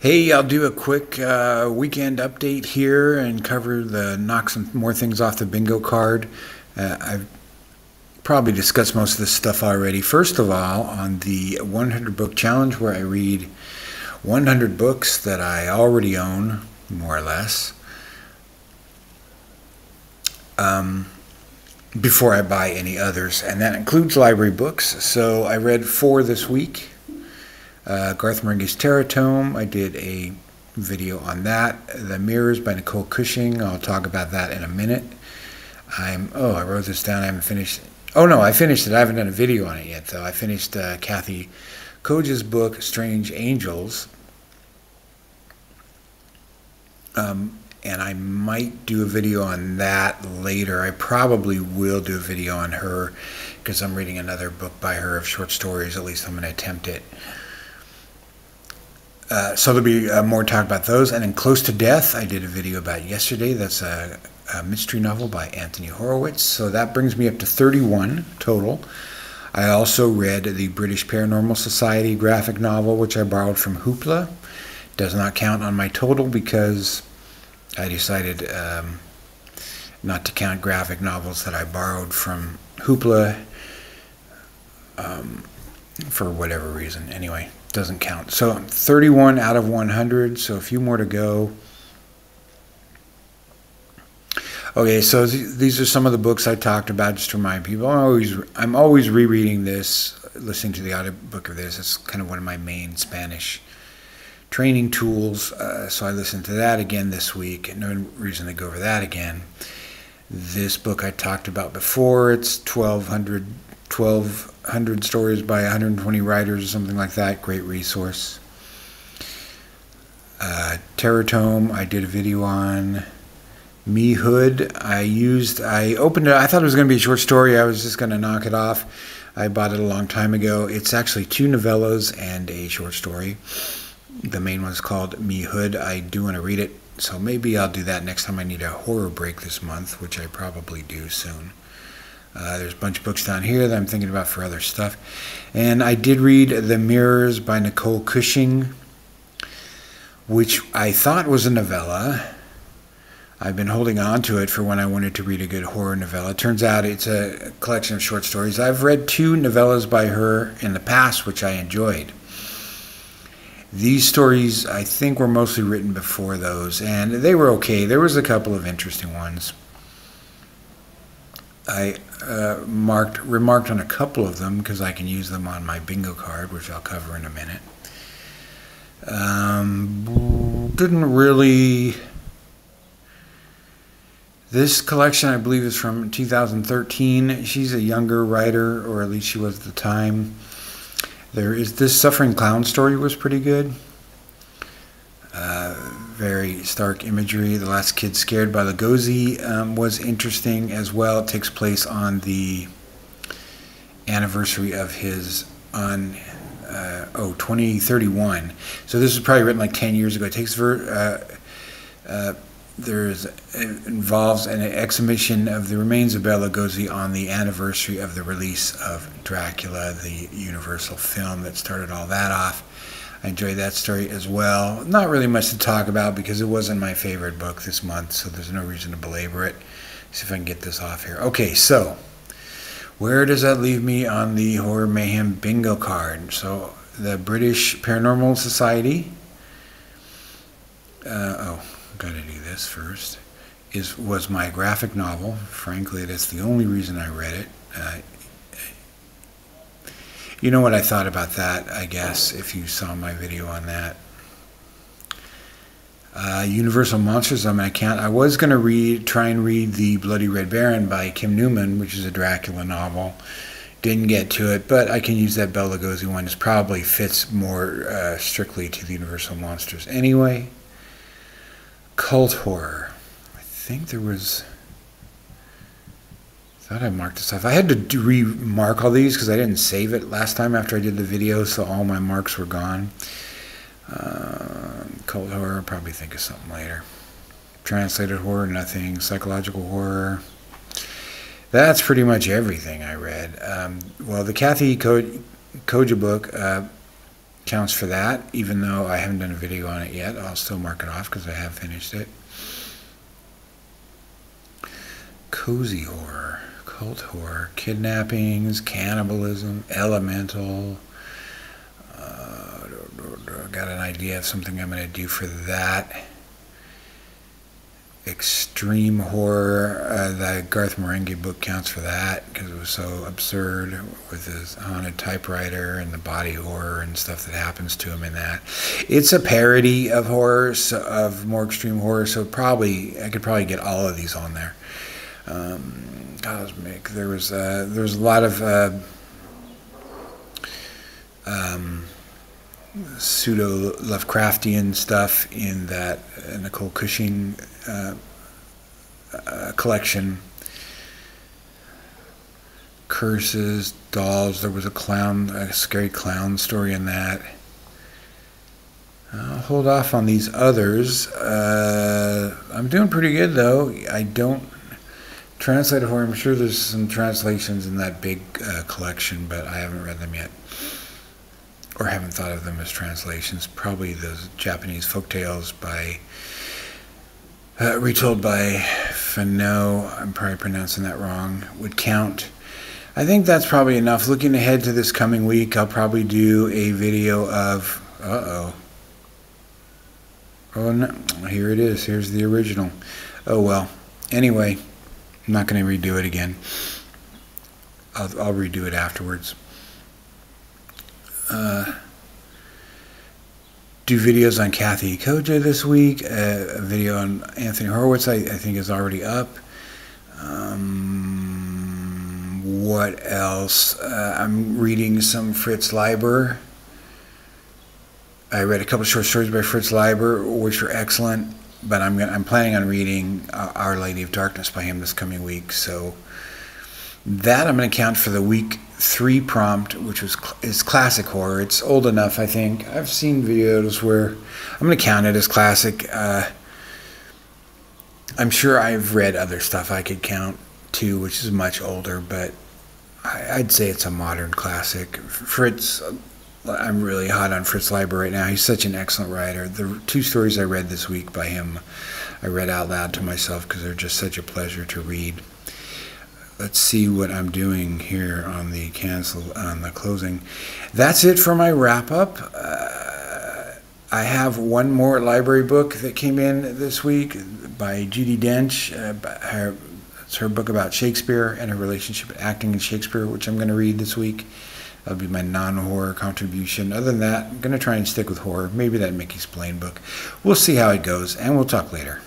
Hey, I'll do a quick uh, weekend update here and cover the knock some more things off the bingo card. Uh, I've probably discussed most of this stuff already. First of all, on the 100 book challenge, where I read 100 books that I already own, more or less, um, before I buy any others, and that includes library books. So I read four this week uh, Garth Marenghi's Teratome, I did a video on that. The Mirrors by Nicole Cushing, I'll talk about that in a minute. I'm, oh, I wrote this down, I haven't finished. Oh no, I finished it, I haven't done a video on it yet though. I finished uh, Kathe Koja's book, Strange Angels. Um, and I might do a video on that later. I probably will do a video on her because I'm reading another book by her of short stories. At least I'm going to attempt it. Uh, so there'll be uh, more talk about those. And then Close to Death, I did a video about yesterday. That's a, a, mystery novel by Anthony Horowitz. So that brings me up to 31 total. I also read the British Paranormal Society graphic novel, which I borrowed from Hoopla. Does not count on my total because I decided um, not to count graphic novels that I borrowed from Hoopla um, for whatever reason. Anyway, doesn't count. So 31 out of 100, so a few more to go. Okay, so th these are some of the books I talked about. Just to remind people, I'm always I'm always rereading this, listening to the audiobook of this. It's kind of one of my main Spanish training tools. Uh, so I listened to that again this week. No reason to go over that again. This book I talked about before. It's 1200 1200 stories by 120 writers or something like that. Great resource. Uh, Teratome, I did a video on. Me Hood, I used, I opened it, I thought it was going to be a short story. I was just going to knock it off. I bought it a long time ago. It's actually two novellas and a short story. The main one's called Me Hood. I do want to read it, so maybe I'll do that next time I need a horror break this month, which I probably do soon. Uh, there's a bunch of books down here that I'm thinking about for other stuff. And I did read The Mirrors by Nicole Cushing, which I thought was a novella. I've been holding on to it for when I wanted to read a good horror novella. Turns out it's a collection of short stories. I've read two novellas by her in the past, which I enjoyed. These stories, I think, were mostly written before those, and they were okay. There was a couple of interesting ones. I uh, marked remarked on a couple of them because I can use them on my bingo card, which I'll cover in a minute. Um, didn't really. This collection, I believe, is from 2013. She's a younger writer, or at least she was at the time. There is this Suffering Clown story was pretty good. Very stark imagery. The Last Kid Scared by Lugosi um, was interesting as well. It takes place on the anniversary of his on uh, oh 2031. So this was probably written like 10 years ago. It takes ver, uh, uh, there's involves an exhibition of the remains of Bela Lugosi on the anniversary of the release of Dracula, the Universal film that started all that off. I enjoyed that story as well. Not really much to talk about because it wasn't my favorite book this month, so there's no reason to belabor it. See if I can get this off here. Okay, so where does that leave me on the Horror Mayhem bingo card? So the British Paranormal Society. Uh, oh, gotta do this first. Is was my graphic novel. Frankly, that's the only reason I read it. Uh, you know what I thought about that, I guess, if you saw my video on that. Uh, Universal Monsters on my account. I was going to read, try and read the Bloody Red Baron by Kim Newman, which is a Dracula novel. Didn't get to it, but I can use that Bela Lugosi one. It probably fits more uh, strictly to the Universal Monsters anyway. Cult horror. I think there was thought I marked this off. I had to remark all these because I didn't save it last time after I did the video, so all my marks were gone. Uh, cult horror, probably think of something later. Translated horror, nothing. Psychological horror. That's pretty much everything I read. Um, well, the Kathe Ko Koja book, uh, counts for that, even though I haven't done a video on it yet. I'll still mark it off because I have finished it. Cozy horror, cult horror, kidnappings, cannibalism, elemental. Uh, got an idea of something I'm going to do for that extreme horror. Uh, the Garth Marenghi book counts for that because it was so absurd with his haunted typewriter and the body horror and stuff that happens to him in that. It's a parody of horror, so, of more extreme horror, so probably I could probably get all of these on there. Um, Cosmic. There was uh, there was a lot of. Uh, um, pseudo Lovecraftian stuff in that uh, Nicole Cushing uh, uh, collection. Curses, dolls. There was a clown, a scary clown story in that. I'll hold off on these others. Uh, I'm doing pretty good though. I don't translate horror. I'm sure there's some translations in that big uh, collection, but I haven't read them yet or haven't thought of them as translations. Probably the Japanese folk tales by uh, retold by Fano. I'm probably pronouncing that wrong. Would count. I think that's probably enough. Looking ahead to this coming week, I'll probably do a video of. Uh oh. Oh no! Here it is. Here's the original. Oh well. Anyway, I'm not going to redo it again. I'll, I'll redo it afterwards. Uh, do videos on Kathe Koja this week. Uh, a video on Anthony Horowitz, I, I think, is already up. Um, what else? Uh, I'm reading some Fritz Leiber. I read a couple short stories by Fritz Leiber, which are excellent. But I'm I'm planning on reading uh, Our Lady of Darkness by him this coming week. So that I'm going to count for the week three prompt, which was is classic horror. It's old enough, I think. I've seen videos where I'm going to count it as classic. Uh, I'm sure I've read other stuff I could count too, which is much older, but I, would say it's a modern classic. Fritz, I'm really hot on Fritz Leiber right now. He's such an excellent writer. The two stories I read this week by him, I read out loud to myself because they're just such a pleasure to read let's see what I'm doing here on the cancel on the closing. That's it for my wrap up. Uh, I have one more library book that came in this week by Judi Dench. Uh, her, it's her book about Shakespeare and her relationship acting in Shakespeare, which I'm going to read this week. That'll be my non-horror contribution. Other than that, I'm going to try and stick with horror. Maybe that Mickey Spillane book. We'll see how it goes, and we'll talk later.